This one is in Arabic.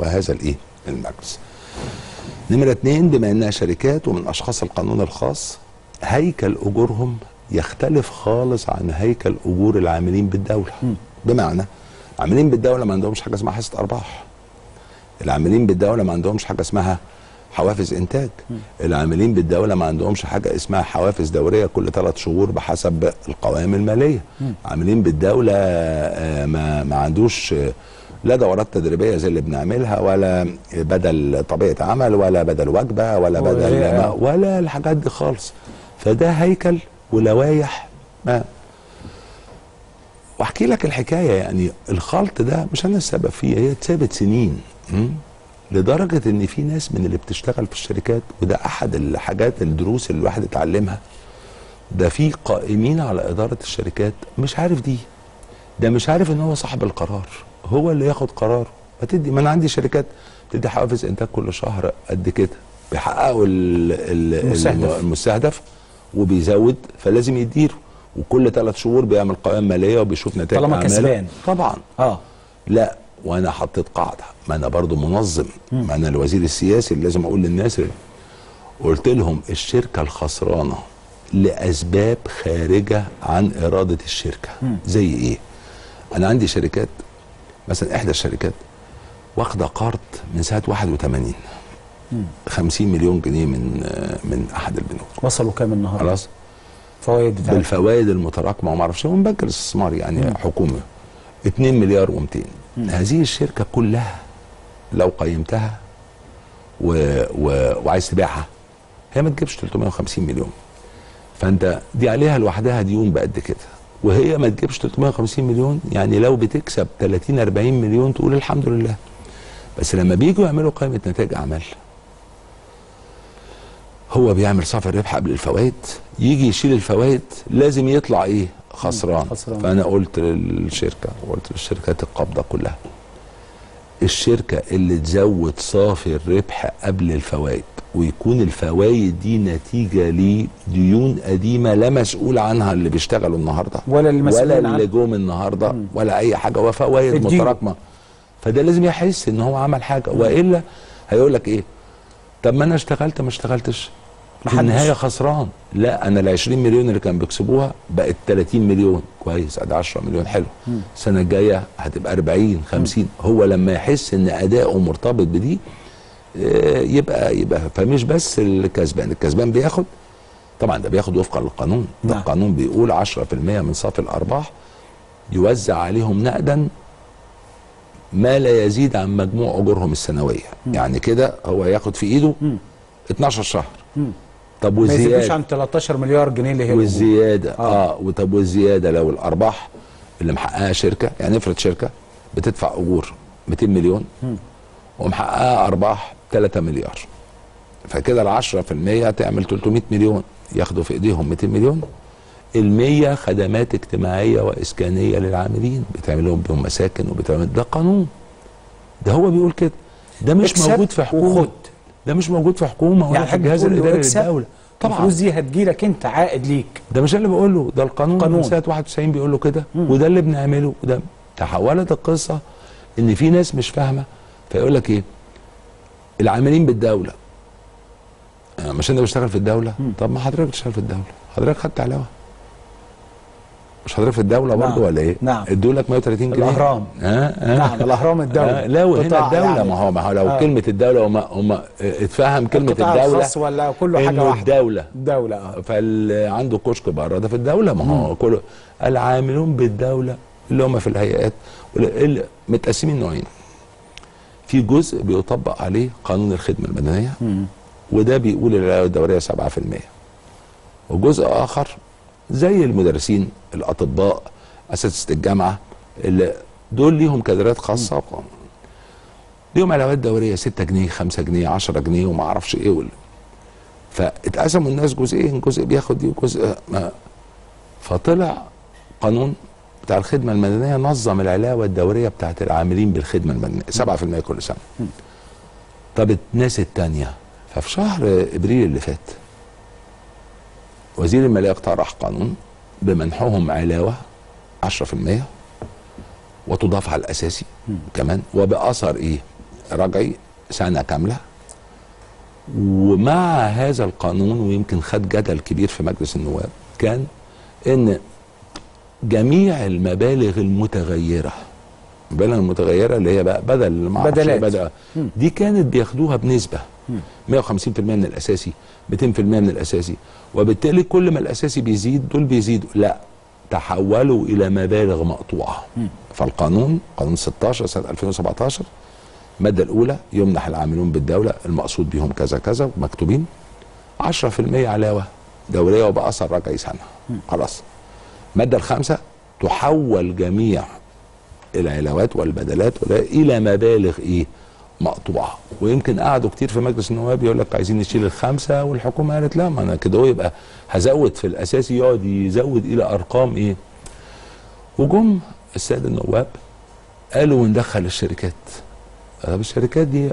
وهذا الإيه؟ المجلس. نمرة اتنين بما إنها شركات ومن أشخاص القانون الخاص هيكل أجورهم يختلف خالص عن هيكل أجور العاملين بالدولة. بمعنى العاملين بالدولة ما عندهمش حاجة اسمها حصة أرباح. العاملين بالدولة ما عندهمش حاجة اسمها حوافز إنتاج. العاملين بالدولة ما عندهمش حاجة اسمها حوافز دورية كل ثلاث شهور بحسب القوائم المالية. عاملين بالدولة آه، ما ما عندوش لا دورات تدريبية زي اللي بنعملها ولا بدل طبيعة عمل ولا بدل وجبة ولا بدل ولا- الحاجات دي خالص. فده هيكل ولوايح ما. وأحكي لك الحكاية يعني الخلط ده مش أنا السبب فيه هي اتثابت سنين? لدرجة إن في ناس من اللي بتشتغل في الشركات وده أحد الحاجات الدروس اللي الواحد اتعلمها ده في قائمين على إدارة الشركات مش عارف دي. ده مش عارف إن هو صاحب القرار. هو اللي ياخد قراره. ما تدي ما أنا عندي شركات بتدي حوافز إنتاج كل شهر قد كده. بيحققوا ال- ال- المستهدف. المستهدف وبيزود فلازم يديره. وكل ثلاث شهور بيعمل قوائم مالية وبيشوف نتائج طالما. كسبان. طبعا. آه. لا وأنا حطيت قاعدة. ما أنا برضو منظم. ما أنا الوزير السياسي اللي لازم أقول للناس قلت لهم الشركة الخسرانة لأسباب خارجة عن إرادة الشركة. زي إيه؟ أنا عندي شركات مثلا إحدى الشركات واخدة قرض من سنة 81 50 مليون جنيه من من أحد البنوك. وصلوا كام النهارده؟ خلاص. فوائد بالفوائد المتراكمة وما أعرفش من بنك الاستثمار يعني حكومي 2 مليار و200 هذه الشركة كلها لو قيمتها و... و... وعايز تبيعها هي ما تجيبش 350 مليون. فأنت دي عليها لوحدها ديون بقد كده. وهي ما تجيبش 350 مليون. يعني لو بتكسب 30 40 مليون تقول الحمد لله. بس لما بييجوا يعملوا قائمة نتائج أعمال. هو بيعمل صافي الربح قبل الفوائد. يجي يشيل الفوائد لازم يطلع إيه؟ خسران, خسران. فأنا قلت للشركة قلت للشركات القابضه كلها. الشركة اللي تزود صافي الربح قبل الفوائد ويكون الفوائد دي نتيجة لديون قديمة لا مسؤول عنها اللي بيشتغلوا النهارده ولا ولا. اللي جم النهارده ولا أي حاجة وفوائد. متراكمة. فده لازم يحس إن هو عمل حاجة وإلا هيقول لك إيه؟ طب ما أنا اشتغلت ما اشتغلتش. في. النهاية خسران. لا أنا ال 20 مليون اللي كان بيكسبوها بقت 30 مليون. كويس أدي 10 مليون. حلو. السنة الجاية هتبقى 40 50 هو لما يحس إن أداؤه مرتبط بدي يبقى يبقى فمش بس الكسبان الكسبان بياخد طبعا ده بياخد وفقا للقانون. ده نعم. القانون بيقول 10% من صافي الأرباح يوزع عليهم نقدا ما لا يزيد عن مجموع أجورهم السنوية. يعني كده هو ياخد في إيده 12 شهر. طب ما يزيدوش والزياده عن 13 مليار جنيه اللي هي. والزياده آه, وطب والزياده لو الأرباح اللي محققها شركة يعني افرض شركة بتدفع أجور 200 مليون ومحققه أرباح 3 مليار. فكده ال 10% تعمل 300 مليون ياخدوا في إيديهم 200 مليون. ال 100 خدمات اجتماعية وإسكانية للعاملين بتعمل لهم بهم مساكن وبتعمل ده قانون. ده هو بيقول كده. ده مش موجود في حكومة. وخد. ده مش موجود في حكومة ولا يعني في الجهاز الاداري للدولة. طبعا. الفلوس دي هتجيلك انت عائد ليك. ده مش اللي بقول له ده القانون. قانون. من سنة 91 بيقول له كده. وده اللي بنعمله. وده تحولت القصة إن في ناس مش فاهمة. فيقول لك إيه؟ العاملين بالدولة. آه، مش أنت بتشتغل في الدولة؟ طب ما حضرتك بتشتغل في الدولة. حضرتك خدت علاوة. مش حضرتك في الدولة برضه نعم. ولا إيه؟ نعم. ادوا لك 130 جنيه. الأهرام. آه آه. نعم الأهرام الدولة. آه لا وهنا الدولة. يعني. ما هو ما هو لو آه. كلمة الدولة هم هم اتفهم كلمة القطاع الدولة ولا كله حاجة واحدة. الدولة. الدولة آه. فاللي عنده كشك بره. ده في الدولة. ما هو كله العاملون بالدولة اللي هم في الهيئات متقسمين نوعين. في جزء بيطبق عليه قانون الخدمة المدنية وده بيقول العلاوه الدورية 7% وجزء آخر زي المدرسين الأطباء أساتذة الجامعة اللي دول ليهم كادرات خاصة ليهم علاوات دورية 6 جنيه 5 جنيه 10 جنيه وما أعرفش إيه وال... فاتقسموا الناس جزئين جزء بياخد دي وجزء ما. فطلع قانون بتاع الخدمة المدنية نظم العلاوة الدورية بتاعت العاملين بالخدمة المدنية. 7% كل سنة. طب الناس التانية؟ ففي شهر إبريل اللي فات وزير المالية اقترح قانون بمنحهم علاوة 10% وتضاف على الأساسي كمان وبأثر إيه؟ رجعي سنة كاملة. ومع هذا القانون ويمكن خد جدل كبير في مجلس النواب كان إن جميع المبالغ المتغيرة. المبالغ المتغيرة اللي هي بقى بدل ما بدلات. بدل دي كانت بياخدوها بنسبة 150% من الأساسي 200% من الأساسي. وبالتالي كل ما الأساسي بيزيد دول بيزيدوا. لا تحولوا إلى مبالغ مقطوعة. فالقانون قانون 16 سنة 2017 الماده الأولى يمنح العاملون بالدولة المقصود بهم كذا كذا ومكتوبين 10% علاوة دوريه وباثر رجعي سنة. خلاص. الماده الخامسة تحول جميع العلاوات والبدلات إلى مبالغ إيه؟ مقطوعة. ويمكن قعدوا كتير في مجلس النواب يقول لك عايزين نشيل الخمسه والحكومة قالت لا ما أنا كده هو يبقى هزود في الاساسي يقعد يزود إلى أرقام إيه؟ وجم الساده النواب قالوا وندخل الشركات. طب الشركات دي